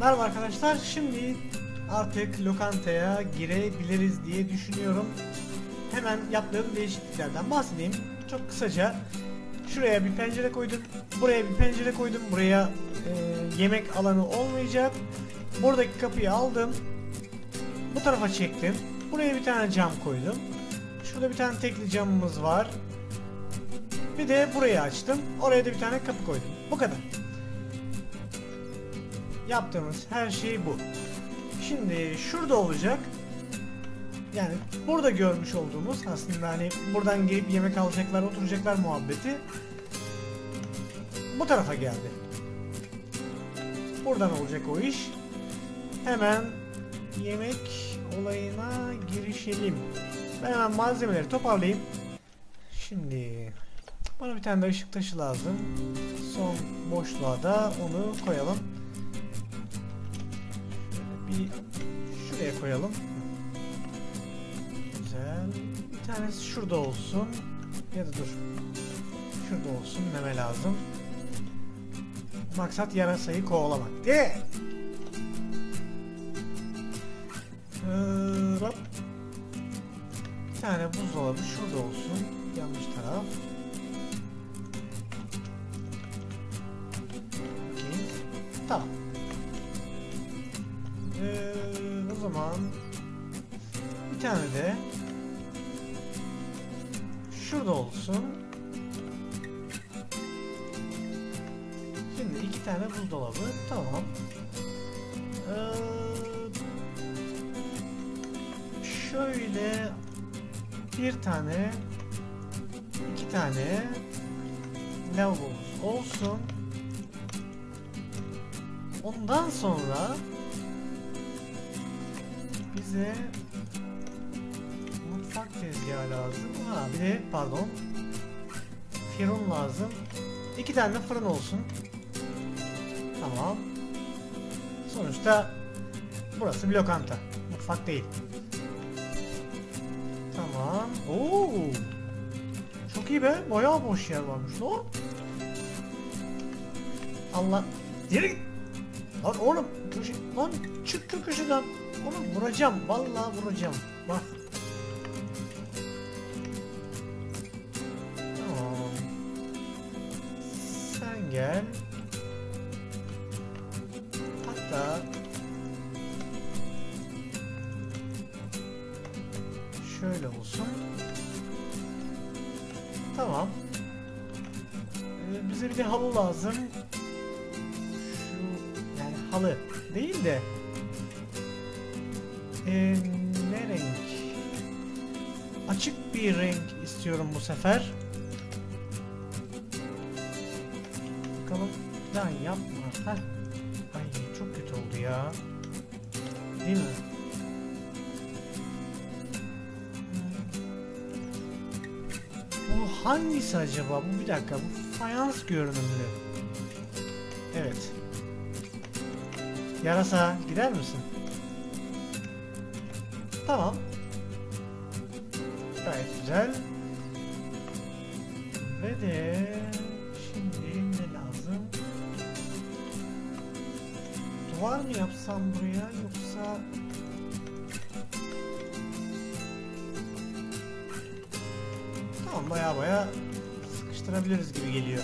Merhaba arkadaşlar. Şimdi artık lokantaya girebiliriz diye düşünüyorum. Hemen yaptığım değişikliklerden bahsedeyim. Çok kısaca şuraya bir pencere koydum. Buraya bir pencere koydum. Buraya e, yemek alanı olmayacak. Buradaki kapıyı aldım. Bu tarafa çektim. Buraya bir tane cam koydum. Şurada bir tane tekli camımız var. Bir de burayı açtım. Oraya da bir tane kapı koydum. Bu kadar. Yaptığımız her şey bu. Şimdi şurada olacak. Yani burada görmüş olduğumuz aslında hani buradan gelip yemek alacaklar, oturacaklar muhabbeti bu tarafa geldi. Buradan olacak o iş. Hemen yemek olayına girişelim. Ben hemen malzemeleri toparlayayım. Şimdi bana bir tane de ışık taşı lazım. Son boşluğa da onu koyalım. Bir şuraya koyalım. Güzel. Bir tanesi şurada olsun. Ya da dur. Şurada olsun. Meme lazım. Maksat yarasayı kovalamak. De. Ee, hop. Bir tane buzdolabı şurada olsun. Yanlış taraf. Şurada olsun. Şimdi iki tane buzdolabı. Tamam. Ee, şöyle bir tane iki tane lavabomuz olsun. Ondan sonra bize tezgahı lazım. Ha bir de pardon fırın lazım. İki tane de fırın olsun. Tamam. Sonuçta burası bir lokanta. Mutfak değil. Tamam. Oo. Çok iyi be. Bayağı boş yer varmış lan. Allah. Geri git. Lan oğlum. Köşe... Lan çık köşeden. Oğlum vuracağım. Vallahi vuracağım. Bak. Gel. Hatta şöyle olsun. Tamam. Ee, bize bir de halı lazım. Şu yani halı değil de ee, ne renk? Açık bir renk istiyorum bu sefer. Heh. Ay çok kötü oldu ya. Değil mi? Bu hangisi acaba? Bu bir dakika. Bu fayans görünümlü. Evet. Yarasa gider misin? Tamam. Gayet güzel. Ve de Duvar mı yapsam buraya yoksa Tamam baya baya sıkıştırabiliriz gibi geliyor.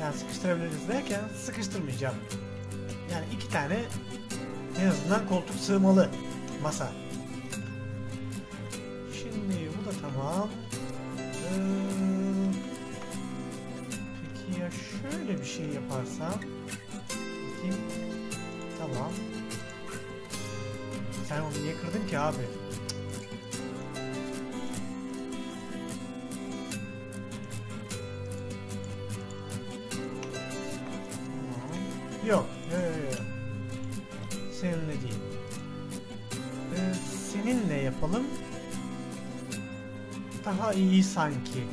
Yani sıkıştırabiliriz derken sıkıştırmayacağım. Yani iki tane en azından koltuk sığmalı masa. Şimdi bu da tamam. Ee, peki ya şöyle bir şey yaparsam? Yok. Seninle değil. Ee, seninle yapalım. Daha iyi sanki.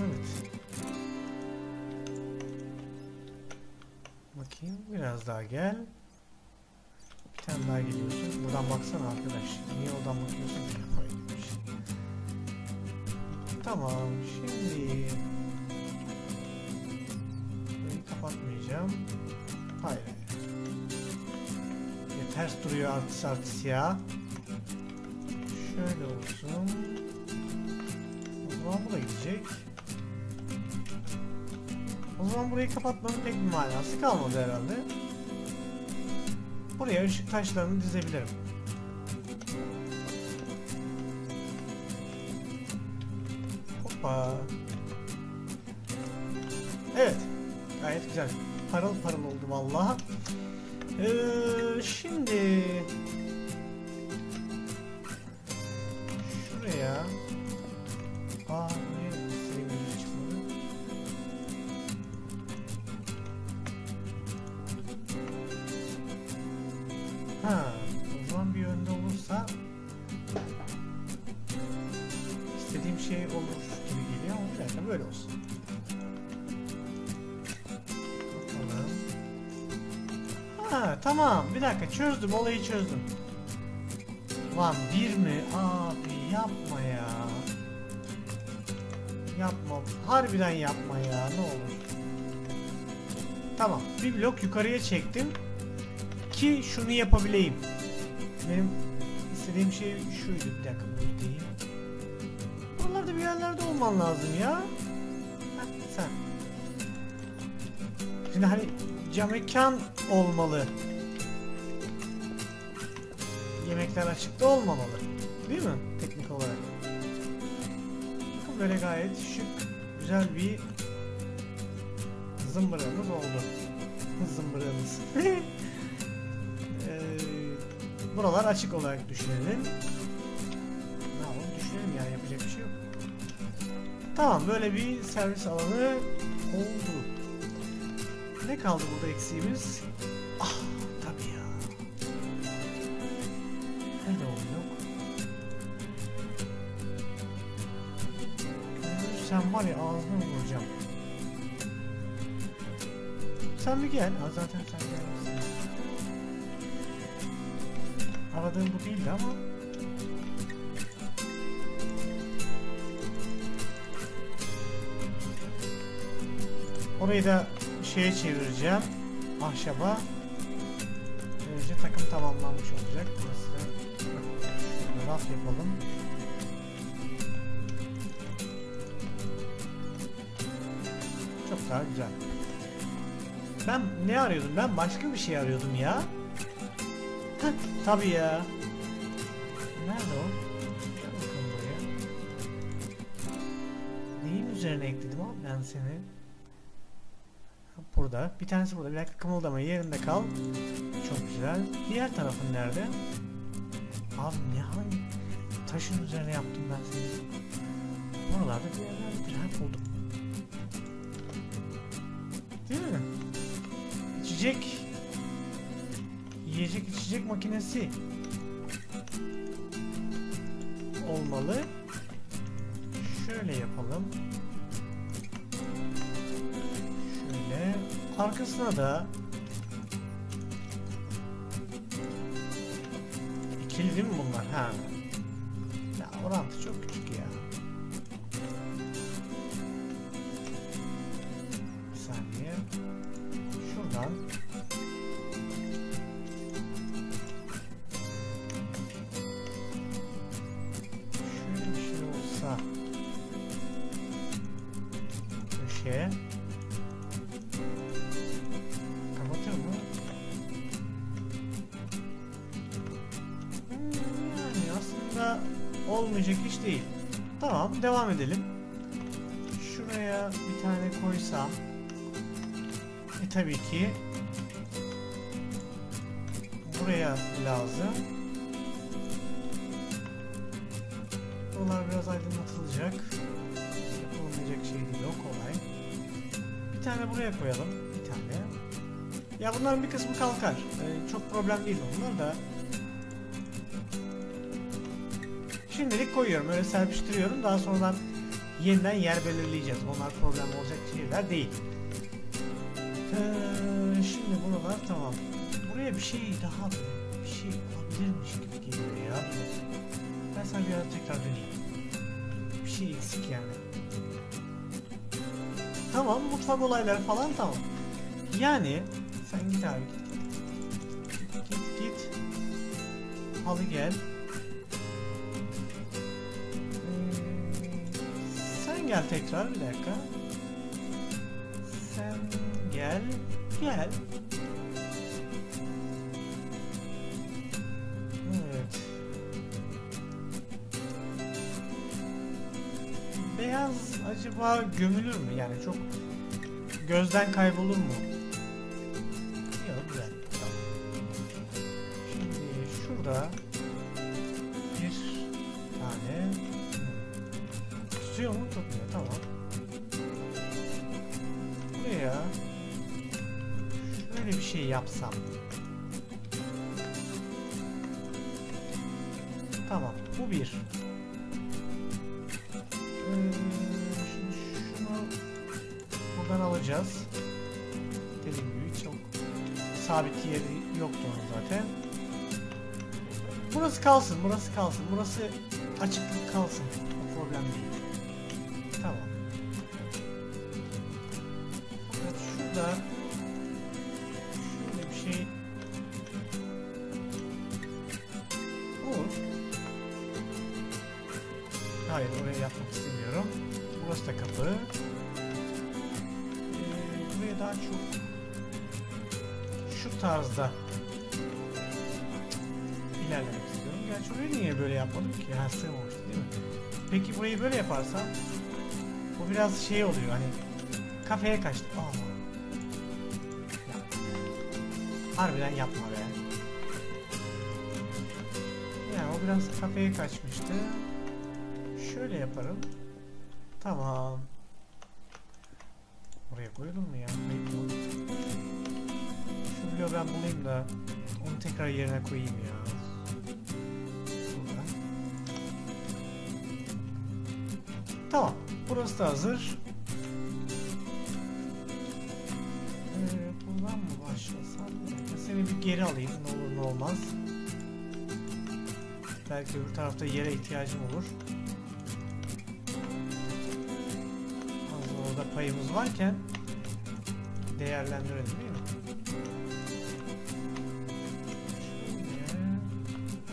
Evet. Bakayım biraz daha gel. Bir tane daha geliyorsun. Buradan baksana arkadaş. Niye oradan bakıyorsun? Tamam. Şimdi burayı kapatmayacağım. Hayır. Ya ters duruyor artist artist ya. Şöyle olsun. O zaman bu da gidecek. O zaman burayı kapatmanın pek bir manası kalmadı herhalde. Buraya ışık taşlarını dizebilirim. Hoppa. Evet. Gayet güzel. Parıl parıl oldu vallahi. Ee, şimdi çözdüm olayı çözdüm. Lan bir mi? Abi yapma ya. Yapma. Harbiden yapma ya ne olur. Tamam bir blok yukarıya çektim. Ki şunu yapabileyim. Benim istediğim şey şuydu. Bir dakika bu değil. Buralarda bir yerlerde olman lazım ya. Heh, sen. Şimdi hani camekan olmalı. Yemekler açıkta olmamalı. Değil mi? Teknik olarak. Bakın böyle gayet şık, güzel bir zımbırağımız oldu. Zımbırağımız. Ee, buralar açık olarak düşünelim. Ne yapalım düşünelim yani yapacak bir şey yok. Tamam böyle bir servis alanı oldu. Ne kaldı burada eksiğimiz? Gel. Ha, zaten sen gelmişsin. Aradığım bu değildi ama. Orayı da şeye çevireceğim. Ahşaba. Böylece takım tamamlanmış olacak. Burası da raf yapalım. Çok daha güzel. Ben ne arıyordum? Ben başka bir şey arıyordum ya. Tabii ya. Nerede o? Gel bakalım buraya. Neyin üzerine ekledim abi ben seni? Ha, Burada. Bir tanesi burada. Bir dakika kımıldama yerinde kal. Çok güzel. Diğer tarafın nerede? Abi ne hangi taşın üzerine yaptım ben seni? Buralarda bir yerlerde bir buldum. İçecek yiyecek içecek makinesi olmalı. Şöyle yapalım. Şöyle arkasına da ikili mi bunlar? Ha. Tabii ki buraya lazım. Buralar biraz aydınlatılacak. Yapılmayacak şey değil o kolay. Bir tane buraya koyalım. Bir tane. Ya bunların bir kısmı kalkar. Ee, çok problem değil onlar da. Şimdilik koyuyorum. Öyle serpiştiriyorum. Daha sonradan yeniden yer belirleyeceğiz. Onlar problem olacak şeyler değil. Ee, şimdi buralar tamam. Buraya bir şey daha bir şey olabilirmiş gibi geliyor ya. Ben sana bir ara tekrar deneyeyim. Bir şey eksik yani. Tamam mutfak olayları falan tamam. Yani sen git abi git. Git git. Halı gel. Hmm, sen gel tekrar bir dakika. Gel. Gel. Evet. Beyaz acaba gömülür mü? Yani çok gözden kaybolur mu? Kalsın, burası kalsın. Burası açıklık kalsın. O problem değil. Tamam. Fakat şurada şöyle bir şey olur. Hayır oraya yapmak istemiyorum. Burası da kapı. Ee, buraya daha çok şu tarzda niye böyle yapmadım ki? Ha sığmamıştı değil mi? Peki burayı böyle yaparsam bu biraz şey oluyor hani kafeye kaçtı. Be. Harbiden yapma be. Yani o biraz kafeye kaçmıştı. Şöyle yaparım. Tamam. Oraya koyalım mı ya? Olur. Şu bloğu ben bulayım da onu tekrar yerine koyayım ya. Tamam. Burası da hazır. Ee, buradan mı başlasam? Seni bir geri alayım. Ne olur ne olmaz. Belki öbür tarafta yere ihtiyacım olur. Hazır orada payımız varken değerlendirelim değil mi?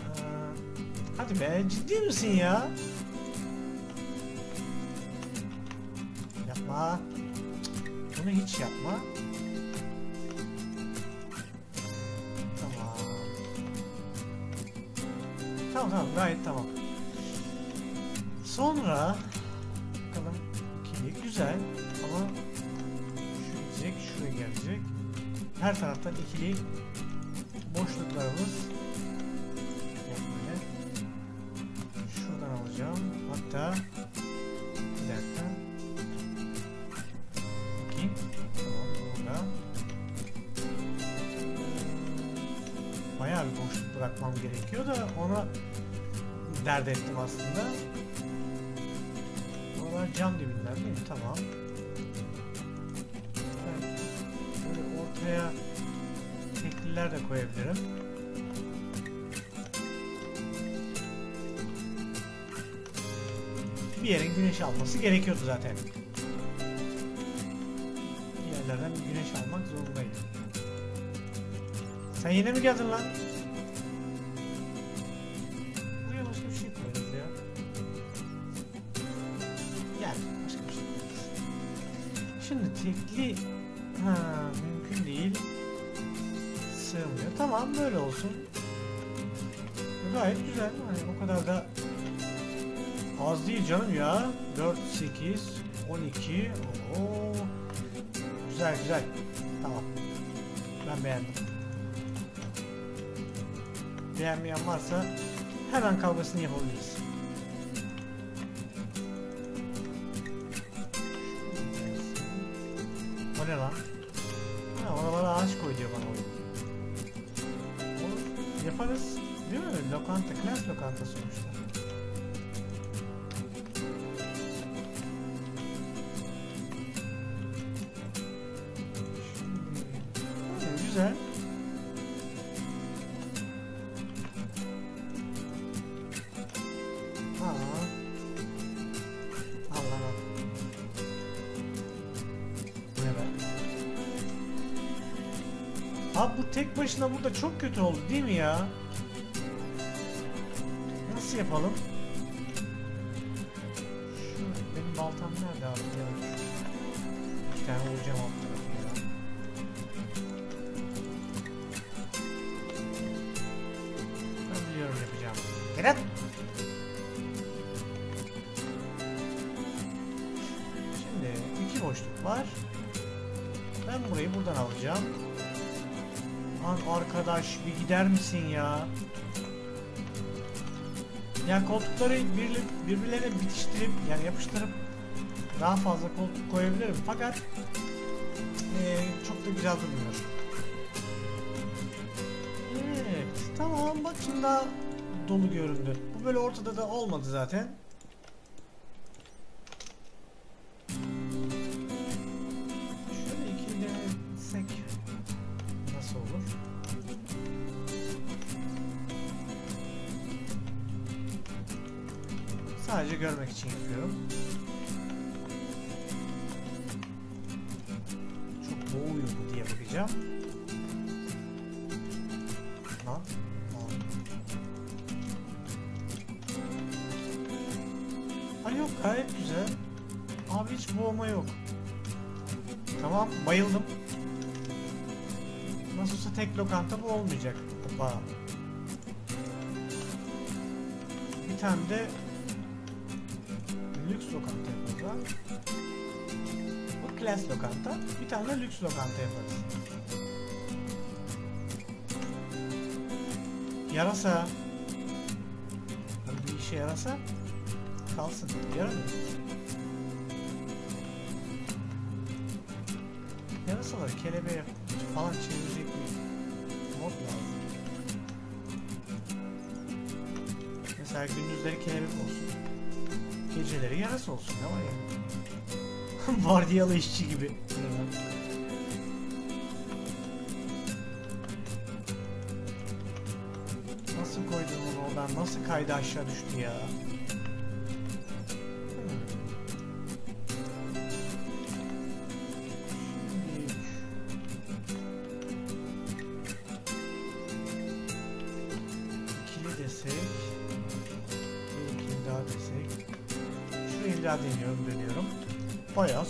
Aa, Hadi be ciddi misin ya? Bunu hiç yapma. Tamam. Tamam tamam gayet tamam. Sonra bakalım ikili güzel ama şu gidecek şuraya gelecek. Her taraftan ikili boşluklarımız. Şuradan alacağım. Hatta bırakmam gerekiyor da ona dert ettim aslında. Oralar cam dibinden değil mi? Tamam. Belki Böyle ortaya tekliler de koyabilirim. Bir yerin güneş alması gerekiyordu zaten. Bir yerlerden güneş almak zorundaydı. Sen yine mi geldin lan? Tekli ha mümkün değil. Sığmıyor. Tamam böyle olsun. Gayet güzel. Hani o kadar da az değil canım ya. 4, 8, 12. Oo. Güzel güzel. Tamam. Ben beğendim. Beğenmeyen varsa hemen kavgasını yapabiliriz. Başına burada çok kötü oldu değil mi ya? Nasıl yapalım? Şu benim baltam nerede abi? İki tane vuracağım alt bir gider misin ya? Ya koltukları bir- birbirlerine bitiştirip yani yapıştırıp daha fazla koltuk koyabilirim fakat eee, çok da güzel durmuyor. Evet tamam bak şimdi daha dolu göründü. Bu böyle ortada da olmadı zaten. Şöyle ikili denesek nasıl olur? Sadece görmek için yapıyorum. Çok boğuyor mu diye bakacağım. Lan. Ha yok gayet güzel. Abi hiç boğma yok. Tamam bayıldım. Nasıl olsa tek lokanta bu olmayacak. Hoppa. Bir tane de lokanta yaparız. Bu klas lokanta. Bir tane de lüks lokanta yaparız. Yarasa. Bir işe yarasa kalsın. Yaramıyor. Yarasaları kelebeğe falan çevirecek bir mod lazım. Mesela gündüzleri kelebek olsun. Geceleri yarasa olsun ne var ya? Vardiyalı işçi gibi. Nasıl koydun onu oradan? Nasıl kaydı aşağı düştü ya?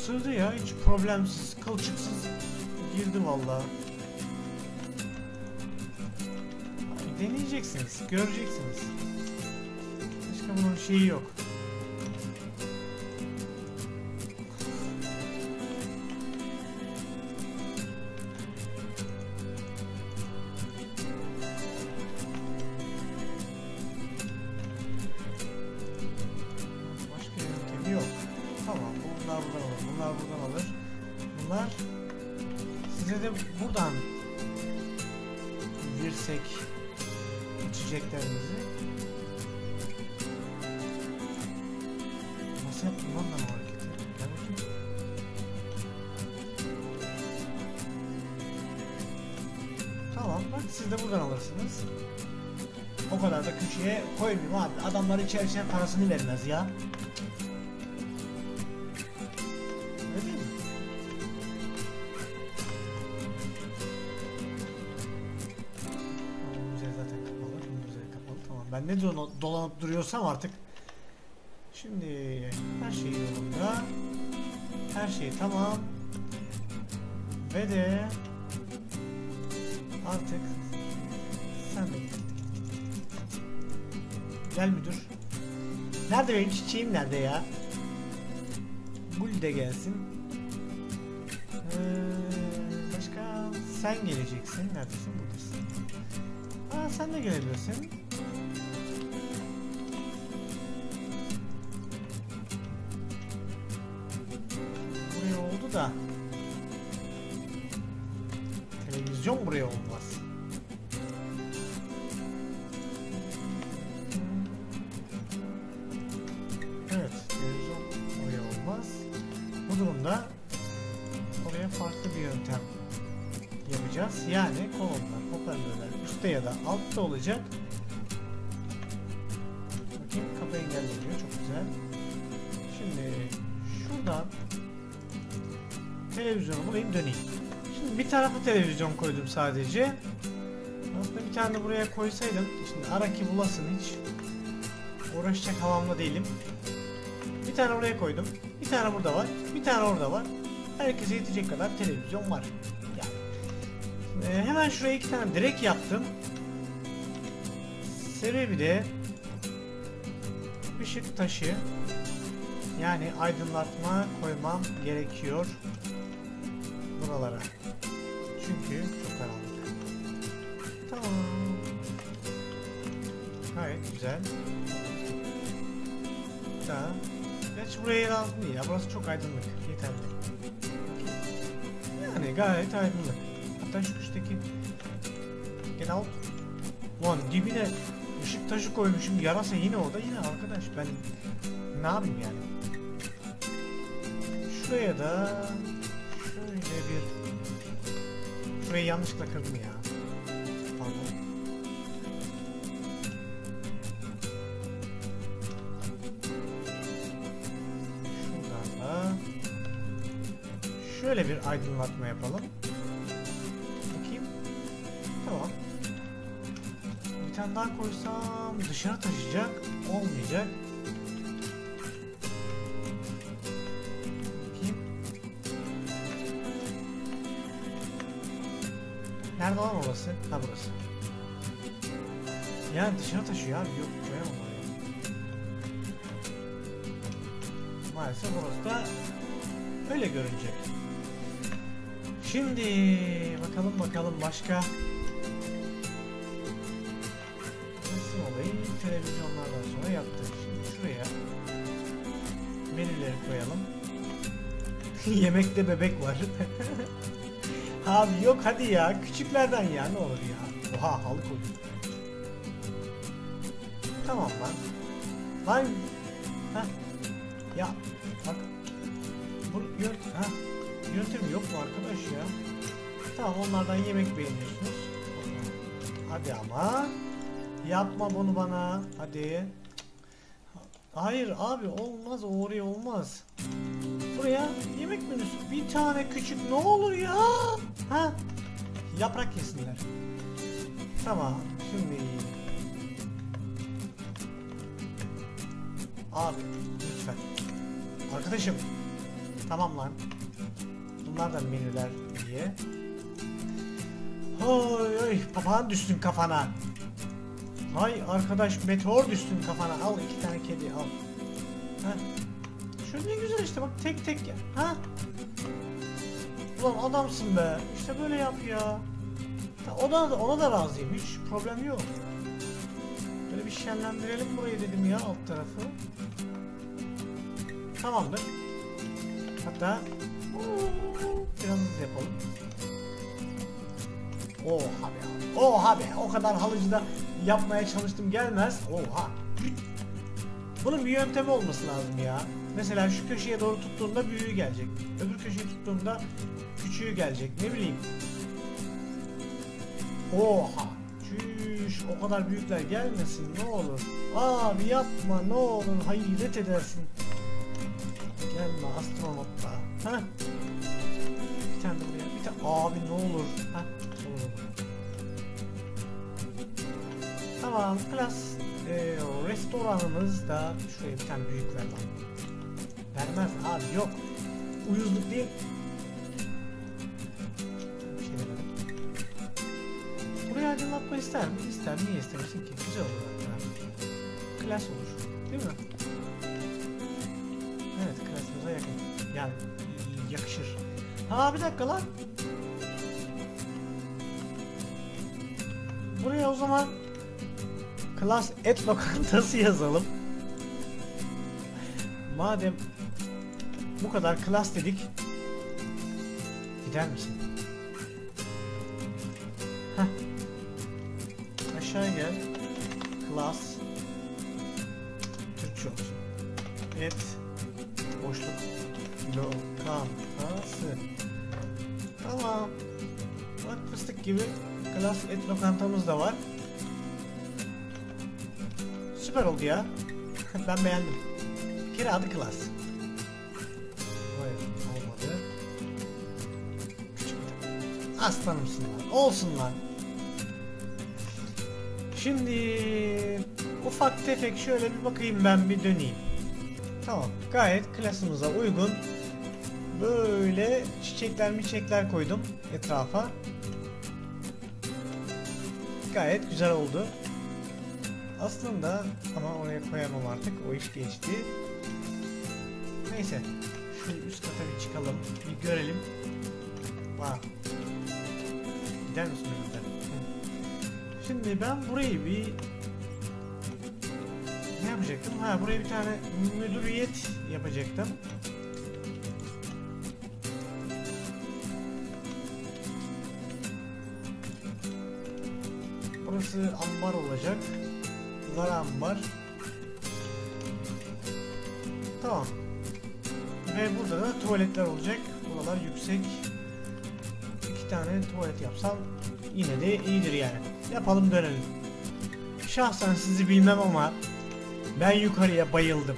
Sığdı ya hiç problemsiz kılçıksız. Girdi vallahi. Ay, deneyeceksiniz göreceksiniz. Başka bunun şeyi yok siz de buradan alırsınız. O kadar da küçüğe koymayayım abi. Adamlar içerişen parasını vermez ya. Müze zaten kapalı. Bu müze kapalı. Tamam. Ben ne dolan- dolanıp duruyorsam artık. Şimdi her şey yolunda. Her şey tamam. Ve de artık sen de git. Gel müdür. Nerede benim çiçeğim nerede ya? Gül de gelsin. Ee, başka sen geleceksin. Neredesin? Buradasın. Aa sen de gelebilirsin. Şimdi şuradan televizyonu bulayım döneyim. Şimdi bir tarafa televizyon koydum sadece. Aslında bir tane de buraya koysaydım. Şimdi ara ki bulasın hiç. Uğraşacak havamda değilim. Bir tane oraya koydum. Bir tane burada var. Bir tane orada var. Herkese yetecek kadar televizyon var. Yani. Ee, hemen şuraya iki tane direk yaptım. Sebebi de ışık taşı yani aydınlatma koymam gerekiyor buralara. Çünkü çok karanlık. Tamam. Gayet güzel. Daha. Gerçi buraya lazım değil ya. Burası çok aydınlık. Yeterli. Yani gayet aydınlık. Hatta şu Get out. Lan dibine ışık taşı koymuşum. Yarasa yine orada. Yine arkadaş ben ne yapayım yani? Şuraya da Şurayı yanlışlıkla kırdım ya. Pardon. Şuradan da şöyle bir aydınlatma yapalım. Bakayım. Tamam. Bir tane daha koysam dışarı taşıyacak. Olmayacak. Nerede lan orası? Ha burası. Yani dışarı taşıyor abi. Yok koyamam oraya. Maalesef orası da öyle görünecek. Şimdi bakalım bakalım başka Nasıl olayı televizyonlardan sonra yaptık. Şimdi şuraya menüleri koyalım. Yemekte bebek var. Abi yok hadi ya. Küçüklerden ya ne olur ya. Oha halı koydum. Tamam lan. Lan. Ha. Ya bak. Bu yönt ha. Yöntem yok mu arkadaş ya? Tamam onlardan yemek beğeniyorsunuz. Hadi ama. Yapma bunu bana. Hadi. Hayır abi olmaz oraya olmaz. Buraya yemek menüsü. Bir tane küçük ne olur ya. Ha? Yaprak yesinler. Tamam. Şimdi Abi lütfen. Arkadaşım. Tamam lan. Bunlar da menüler diye. Oy oy papağan düşsün kafana. Hay arkadaş meteor düşsün kafana. Al iki tane kedi al. Ha. Şu ne güzel işte bak tek tek ya. Ha? Ulan adamsın be. İşte böyle yap ya. Ona da, ona da razıyım. Hiç problem yok. Böyle bir şenlendirelim burayı dedim ya alt tarafı. Tamamdır. Hatta biraz yapalım. Oha be. Oha be. O kadar halıcıda yapmaya çalıştım gelmez. Oha. Bunun bir yöntemi olması lazım ya. Mesela şu köşeye doğru tuttuğunda büyüğü gelecek. Öbür köşeyi tuttuğunda küçüğü gelecek. Ne bileyim. Oha. Çüş. O kadar büyükler gelmesin ne olur. Abi yapma ne olur. Hayret edersin. Gelme astronotla. Ha? Bir tane buraya. Bir tane. Abi ne olur. Ha? Tamam. Klas e, restoranımız da şuraya bir tane büyük ver. Vermez abi yok. Uyuzluk değil. Bir şey demedim. Buraya aydınlatma ister mi? İster. Niye istemesin ki? Güzel olur hatta. Klas olur. Değil mi? Evet klasımıza yakın. Yani yakışır. Ha bir dakika lan. Buraya o zaman Klas et lokantası yazalım. Madem bu kadar klas dedik gider misin? Heh. Aşağı gel. Klas Türkçe olsun. Et boşluk lokantası. Tamam. Bak fıstık gibi klas et lokantamız da var. Süper oldu ya. ben beğendim. Kira adı klas. Hayır olmadı. Küçük bir Aslanımsın lan. Olsun lan. Şimdi ufak tefek şöyle bir bakayım ben bir döneyim. Tamam. Gayet klasımıza uygun. Böyle çiçekler mi çiçekler koydum etrafa. Gayet güzel oldu. Aslında ama oraya koyamam artık. O iş geçti. Neyse. Şu üst kata bir çıkalım. Bir görelim. Vah. Gider misin önümden? Şimdi ben burayı bir ne yapacaktım? Ha buraya bir tane müdüriyet yapacaktım. Burası ambar olacak. Bunlar ambar. Tamam. Ve burada da tuvaletler olacak. Buralar yüksek. İki tane tuvalet yapsam yine de iyidir yani. Yapalım dönelim. Şahsen sizi bilmem ama ben yukarıya bayıldım.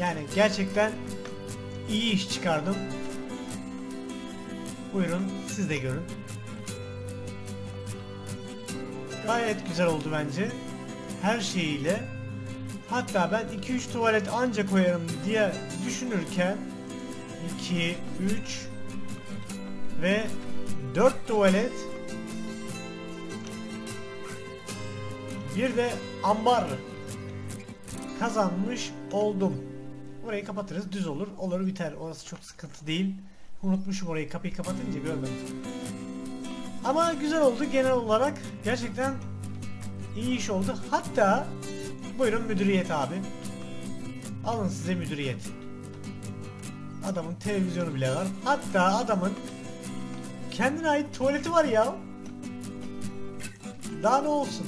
Yani gerçekten iyi iş çıkardım. Buyurun siz de görün. Gayet güzel oldu bence. Her şeyiyle. Hatta ben 2-3 tuvalet anca koyarım diye düşünürken 2, 3 ve 4 tuvalet bir de ambar kazanmış oldum. Orayı kapatırız düz olur. Olur biter. Orası çok sıkıntı değil. Unutmuşum orayı kapıyı kapatınca görmedim. Ama güzel oldu genel olarak. Gerçekten iyi iş oldu. Hatta buyurun müdüriyet abi. Alın size müdüriyet. Adamın televizyonu bile var. Hatta adamın kendine ait tuvaleti var ya. Daha ne olsun?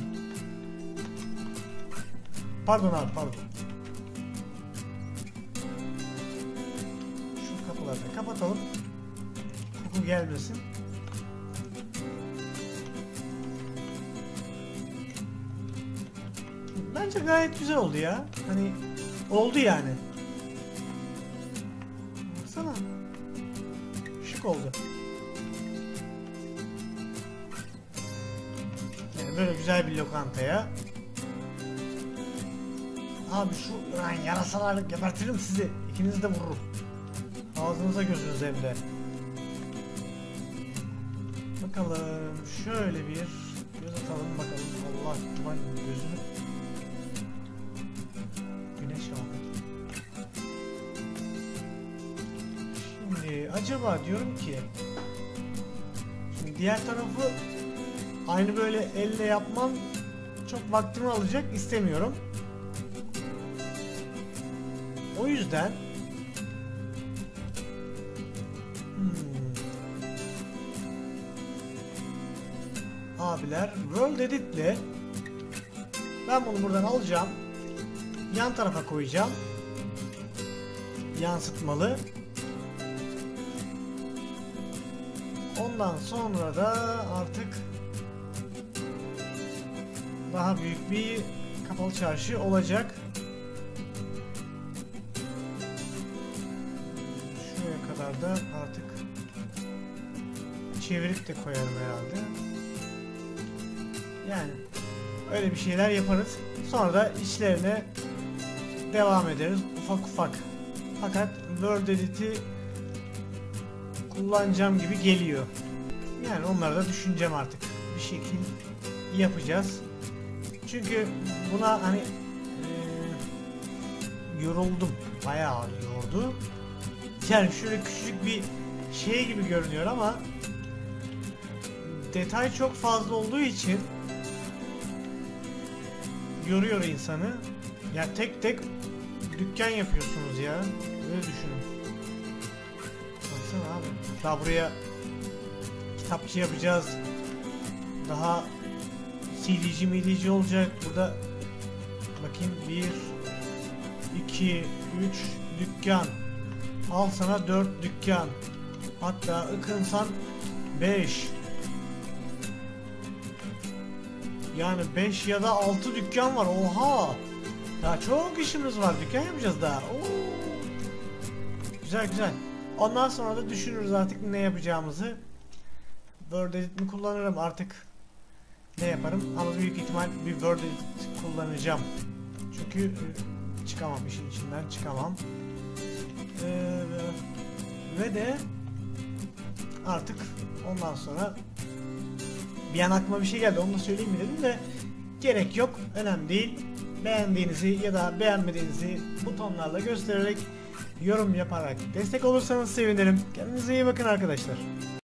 Pardon abi pardon. Şu kapıları da kapatalım. Koku gelmesin. Bence gayet güzel oldu ya. Hani oldu yani. Baksana. Şık oldu. Böyle güzel bir lokantaya. Abi şu lan yarasalarla gebertirim sizi. İkinizi de vururum. Ağzınıza gözünüze hem de. Bakalım şöyle bir göz atalım bakalım. Allah duman gözünü güneş aldı. Şimdi acaba diyorum ki şimdi diğer tarafı aynı böyle elle yapmam çok vaktimi alacak istemiyorum. O yüzden hmm, abiler World Edit'le ben bunu buradan alacağım. Yan tarafa koyacağım. Yansıtmalı. Ondan sonra da artık daha büyük bir kapalı çarşı olacak. Şuraya kadar da artık çevirip de koyarım herhalde. Yani öyle bir şeyler yaparız. Sonra da işlerine devam ederiz ufak ufak. Fakat Word Edit'i kullanacağım gibi geliyor. Yani onları da düşüneceğim artık. Bir şekil yapacağız. Çünkü buna hani eee, yoruldum. Bayağı yordu. Yani şöyle küçük bir şey gibi görünüyor ama detay çok fazla olduğu için yoruyor insanı. Ya tek tek dükkan yapıyorsunuz ya. Öyle düşünün. Baksana abi. Daha buraya kitapçı yapacağız. Daha CD'ci milici olacak. Burada bakayım 1 2 3 dükkan. Al sana 4 dükkan. Hatta ıkınsan 5. Yani 5 ya da 6 dükkan var. Oha! Daha çok işimiz var. Dükkan yapacağız daha. Oo. Güzel güzel. Ondan sonra da düşünürüz artık ne yapacağımızı. Word Edit mi kullanırım artık ne yaparım ama büyük ihtimal bir Word kullanacağım. Çünkü e, çıkamam işin içinden çıkamam. Ee, ve de artık ondan sonra bir an aklıma bir şey geldi onu da söyleyeyim mi dedim de gerek yok önemli değil beğendiğinizi ya da beğenmediğinizi butonlarla göstererek yorum yaparak destek olursanız sevinirim kendinize iyi bakın arkadaşlar